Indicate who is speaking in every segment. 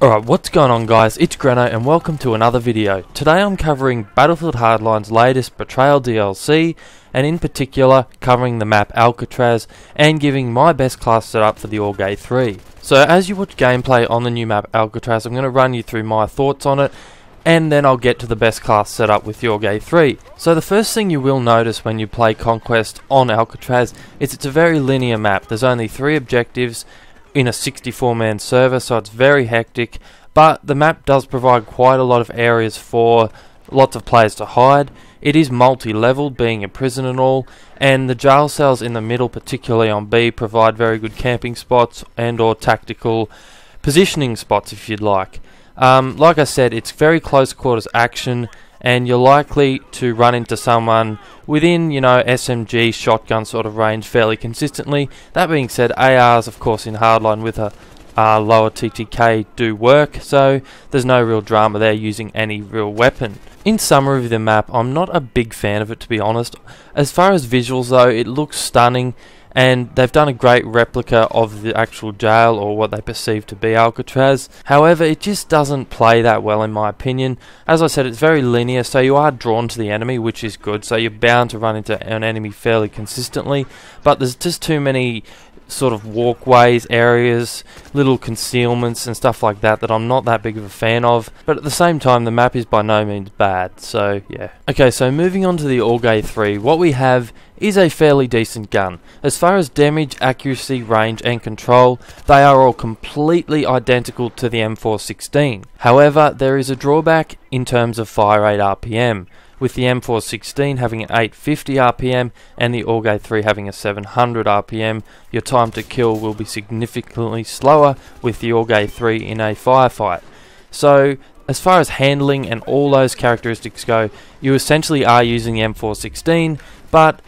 Speaker 1: Alright, what's going on guys? It's Grano and welcome to another video. Today I'm covering Battlefield Hardline's latest Betrayal DLC and in particular covering the map Alcatraz and giving my best class setup for the AUG A3. So as you watch gameplay on the new map Alcatraz I'm going to run you through my thoughts on it and then I'll get to the best class setup with the AUG A3. So the first thing you will notice when you play Conquest on Alcatraz is it's a very linear map. There's only three objectives in a 64 man server, so it's very hectic. But the map does provide quite a lot of areas for lots of players to hide. It is multi leveled, being a prison and all, and the jail cells in the middle, particularly on B, provide very good camping spots and or tactical positioning spots if you'd like. Um, like I said, it's very close quarters action and you're likely to run into someone within, you know, SMG shotgun sort of range fairly consistently. That being said, ARs, of course, in hardline with a uh, lower TTK do work, so there's no real drama there using any real weapon. In summary of the map, I'm not a big fan of it to be honest. As far as visuals though, it looks stunning and they've done a great replica of the actual jail or what they perceive to be Alcatraz. However, it just doesn't play that well in my opinion. As I said, it's very linear, so you are drawn to the enemy, which is good, so you're bound to run into an enemy fairly consistently, but there's just too many sort of walkways, areas, little concealments and stuff like that that I'm not that big of a fan of. But at the same time, the map is by no means bad, so yeah. Okay, so moving on to the AUG A3, what we have is a fairly decent gun. As far as damage, accuracy, range and control, they are all completely identical to the M416. However, there is a drawback in terms of fire rate RPM, with the M416 having an 850 RPM and the AUG A3 having a 700 RPM, your time to kill will be significantly slower with the AUG A3 in a firefight. So as far as handling and all those characteristics go, you essentially are using the M416, but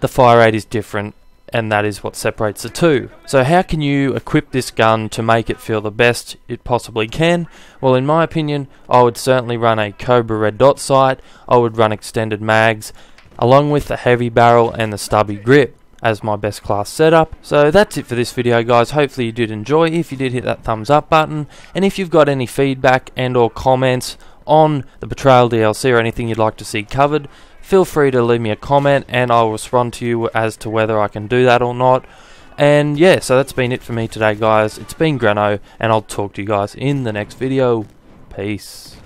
Speaker 1: the fire rate is different and that is what separates the two. So how can you equip this gun to make it feel the best it possibly can? Well in my opinion I would certainly run a Cobra red dot sight, I would run extended mags, along with the heavy barrel and the stubby grip as my best class setup. So that's it for this video guys, hopefully you did enjoy, if you did hit that thumbs up button, and if you've got any feedback and or comments on the Betrayal DLC or anything you'd like to see covered, feel free to leave me a comment and I'll respond to you as to whether I can do that or not. And yeah, so that's been it for me today, guys. It's been Grano, and I'll talk to you guys in the next video. Peace.